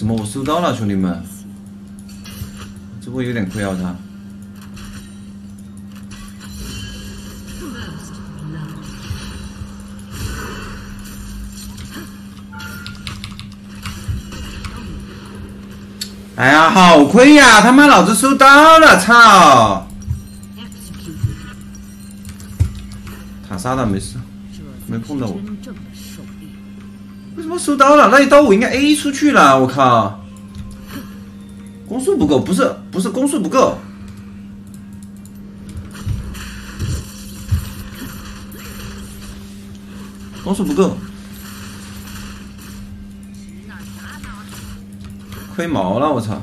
怎么我收到了，兄弟们？这波有点亏啊，他。哎呀，好亏呀！他妈，老子收到了，操！塔杀了，没事，没碰到我。为什么收刀了？那一刀我应该 A 出去了，我靠！攻速不够，不是不是攻速不够，攻速不够。亏毛了，我操！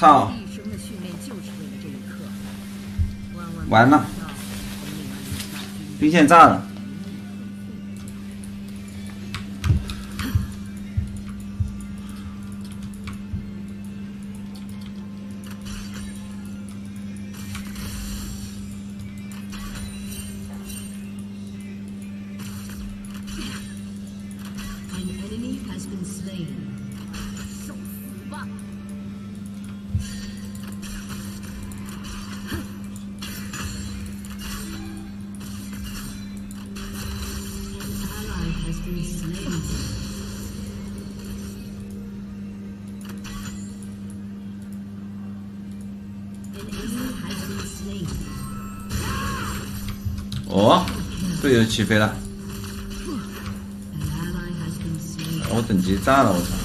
操！完了，兵线炸了。起飞了！我等级炸了，我操！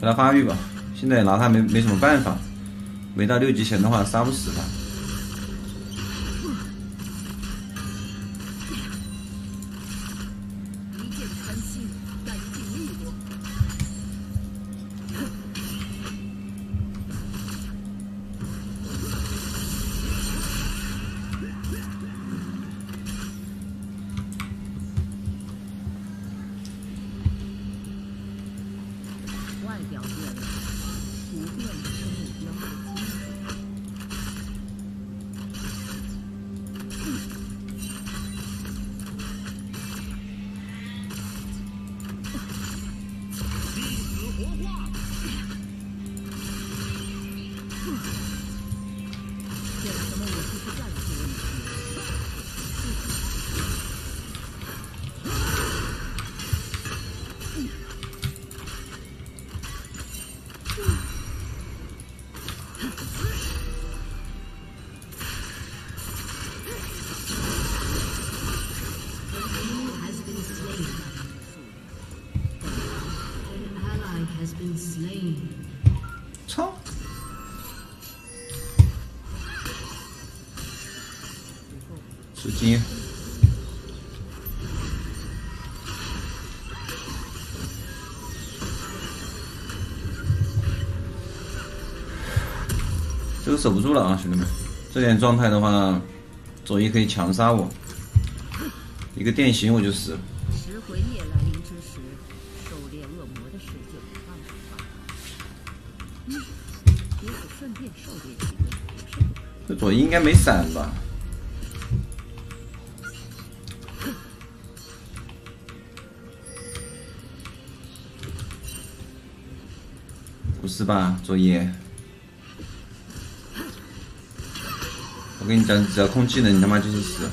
给他发育吧，现在拿他没没什么办法，没到六级前的话杀不死他。这个守不住了啊，兄弟们！这点状态的话，左一可以强杀我，一个电刑我就死了。十回夜来临之时，狩猎恶魔的事就得到处发嗯，也许顺便狩猎几个。这左一应该没闪吧？是吧，作业？我跟你讲，只要空技能，你他妈就是死。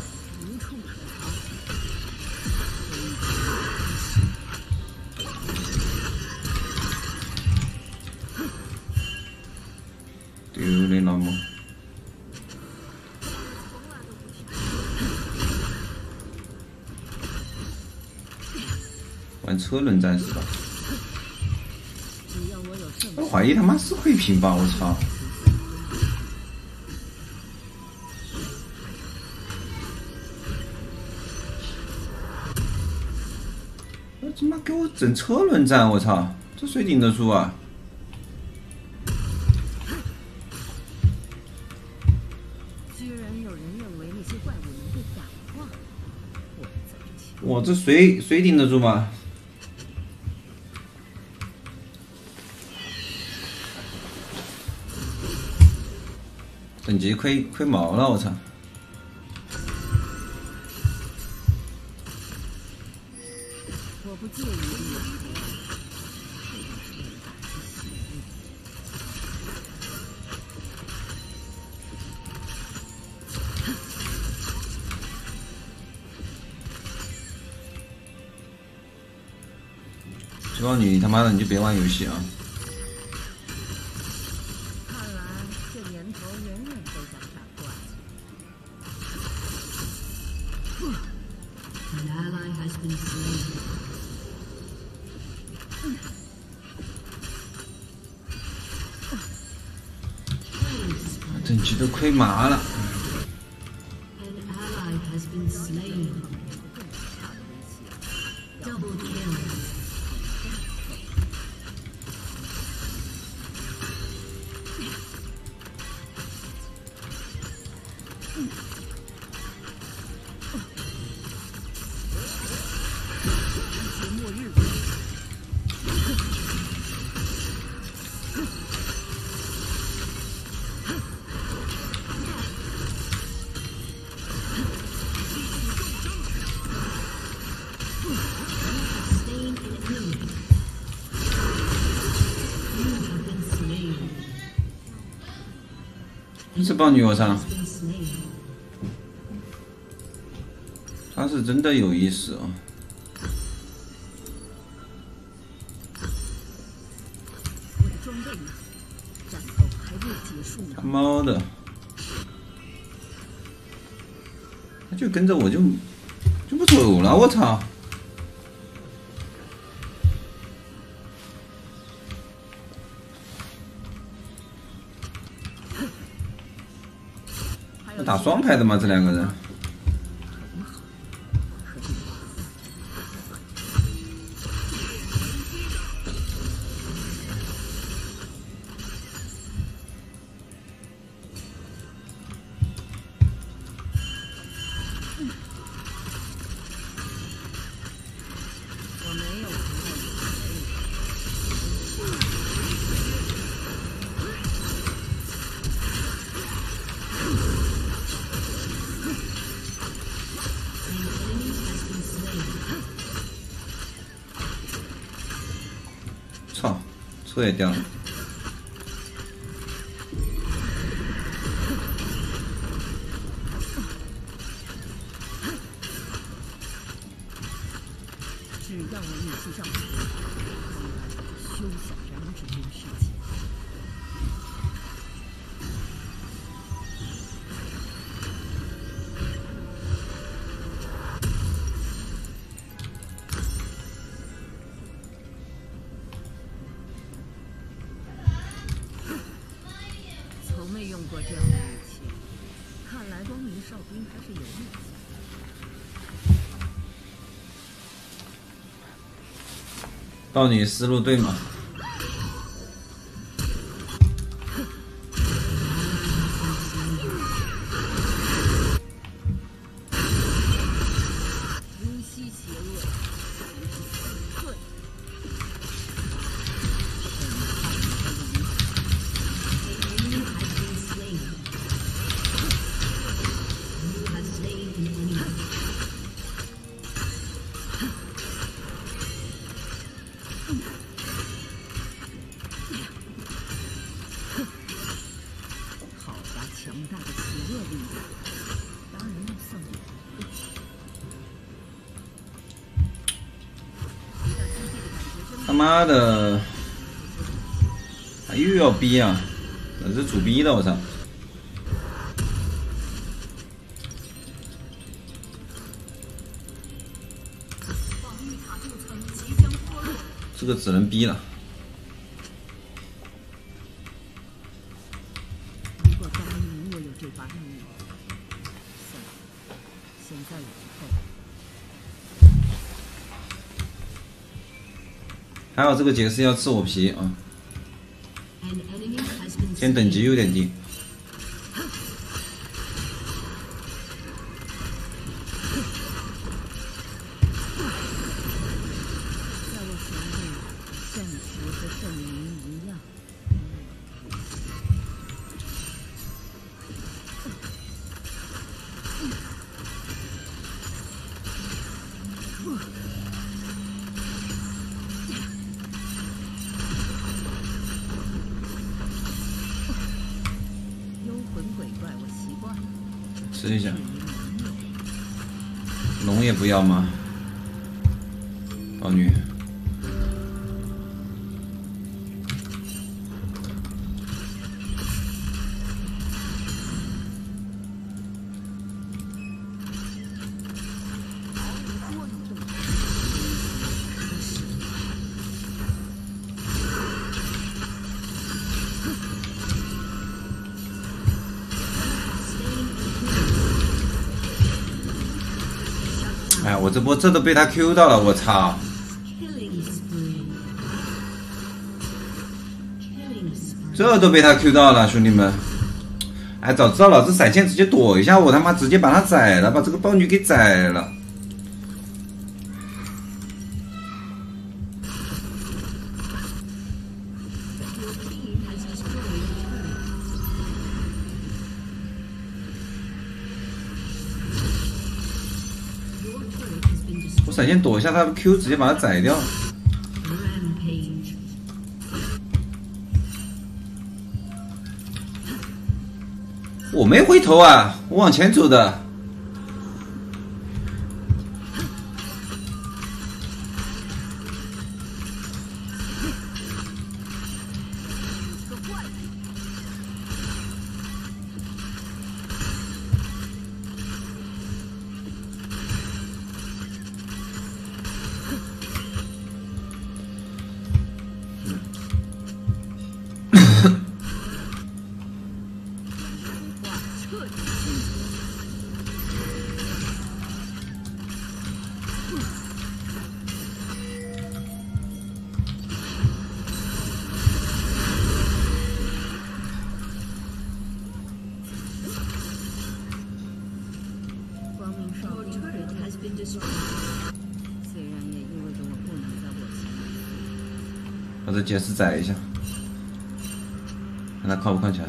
丢你老母！玩车轮战是吧？我怀疑他妈是回屏吧，我操！我他妈给我整车轮战，我操！这谁顶得住啊？居然有人认为那些怪物能被感化，我这谁谁顶得住吗？等级亏亏毛了，我操！不介意。希望你他妈的你就别玩游戏啊！亏麻了。这帮女我操，他是真的有意思啊！他妈的，他就跟着我就就不走了，我操！打双排的吗？这两个人。对掉了。只要我运气上好，休想染指这件事情。道你思路对吗？他的，他又要逼啊！那是主逼的，我操！这个只能逼了。还有这个杰斯要吃我皮啊！先等级有点低。这波这都被他 Q 到了，我操！这都被他 Q 到了，兄弟们！哎，早知道老子闪现直接躲一下，我他妈直接把他宰了，把这个豹女给宰了。我闪现躲一下，他的 Q 直接把他宰掉。我没回头啊，我往前走的。虽然也意味着我不能在我心里把这解释载一下。看他靠不靠墙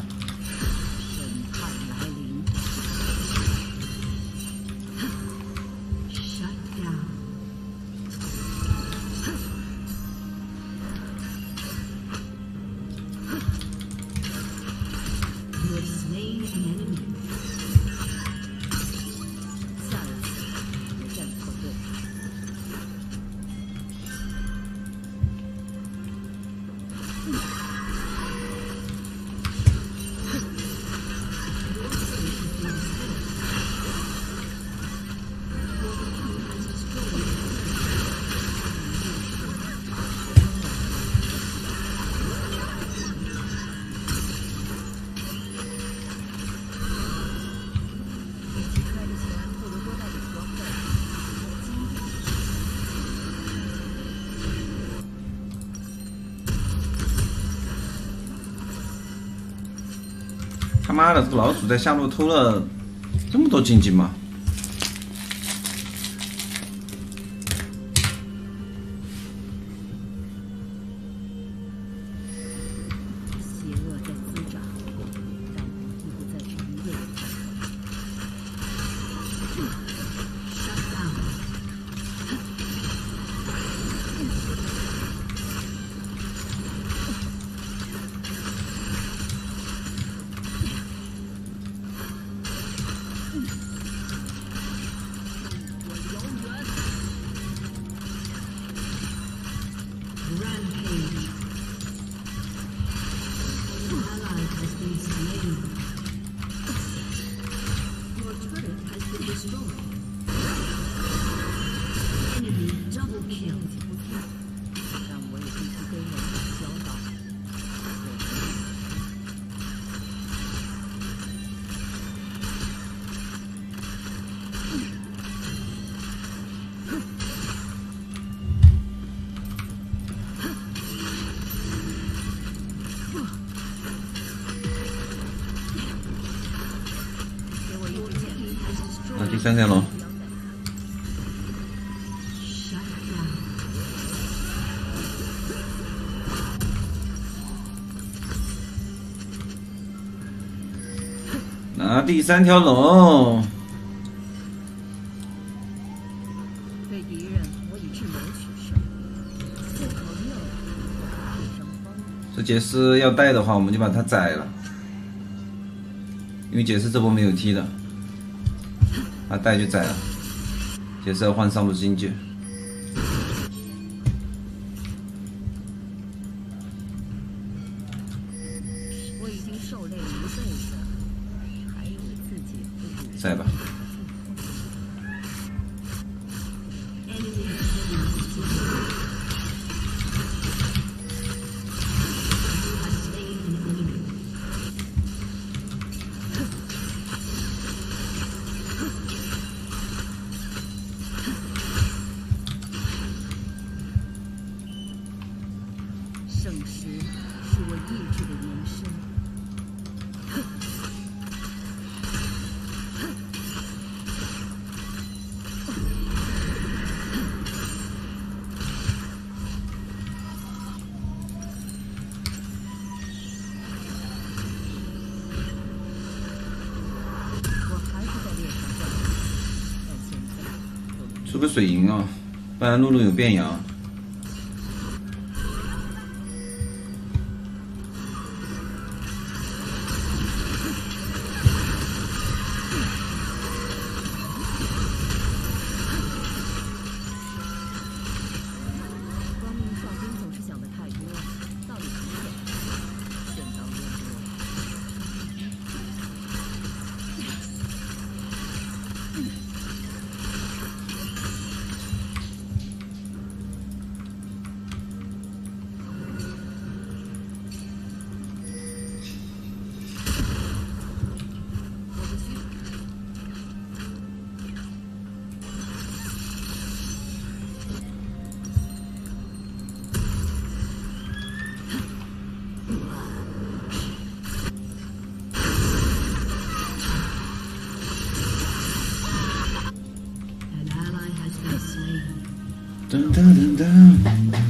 妈的，这个老鼠在下路偷了这么多经济吗？三条龙，拿第三条龙。对敌人，我以智谋取胜。对朋友，这杰斯要带的话，我们就把他宰了，因为杰斯这波没有踢的。他带就宰了，接着换上路经济。出个水银啊，不然露露有变羊。down.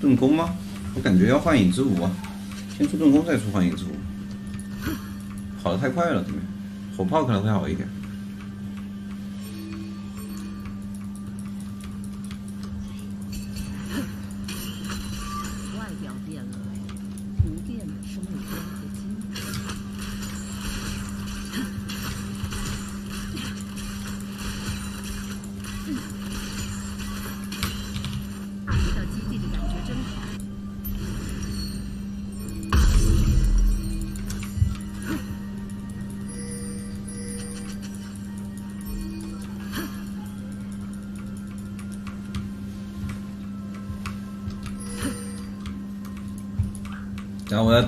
盾弓吗？我感觉要幻影之舞啊，先出盾弓再出幻影之舞，跑得太快了，对面火炮可能会好一点。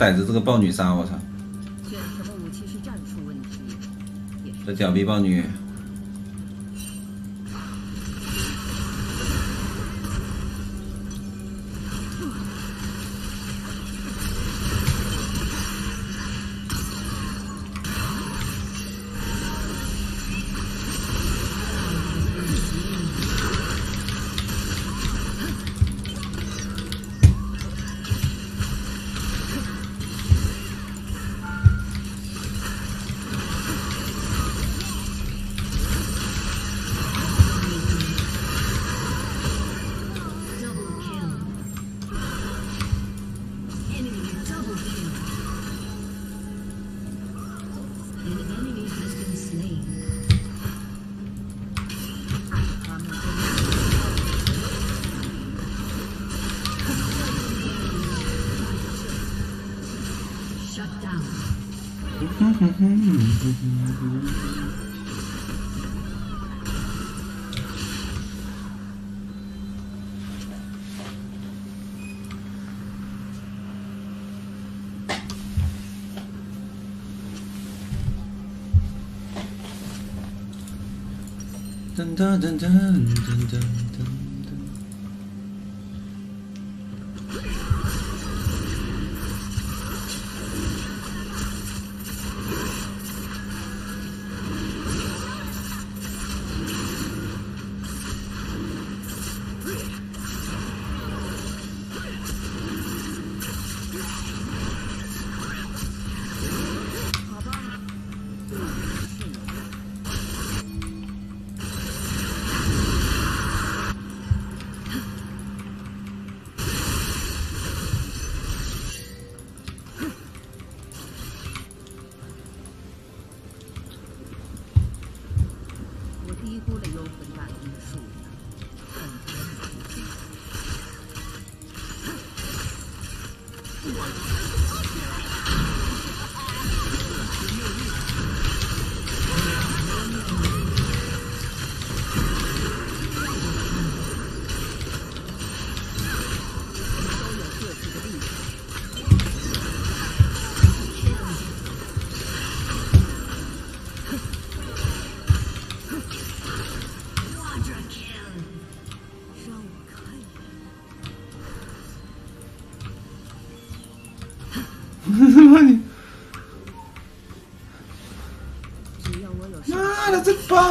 逮着这个豹女杀，我操！选择武器是战术问题。这屌逼豹女。 딴딴딴딴딴딴딴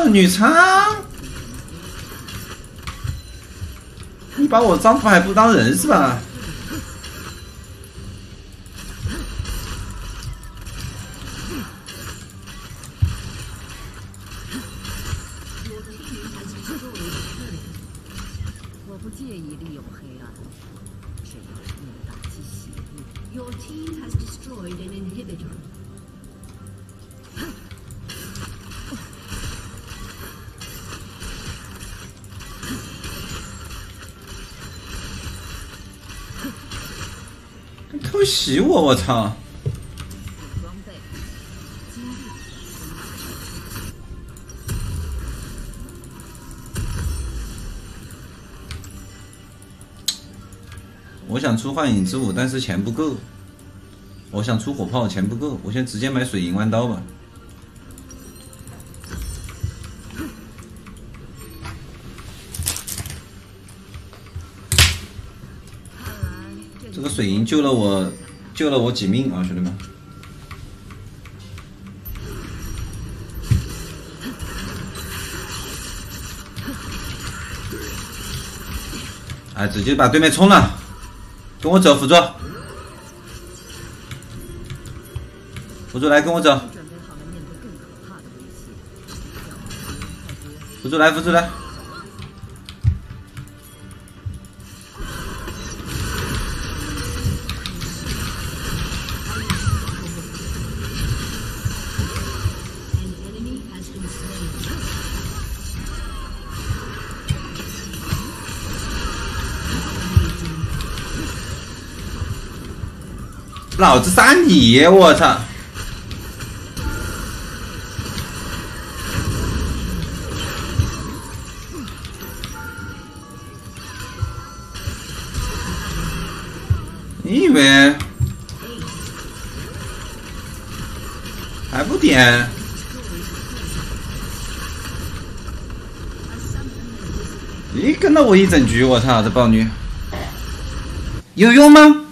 女仓！你把我丈夫还不当人是吧？我操！我想出幻影之舞，但是钱不够。我想出火炮，钱不够，我先直接买水银弯刀吧。这个水银救了我，救了我几命啊，兄弟们！哎，直接把对面冲了，跟我走，辅助，辅助来跟我走，辅助来，辅助来。老子杀你！我操！你以为还不点？你跟了我一整局，我操！这暴女有用吗？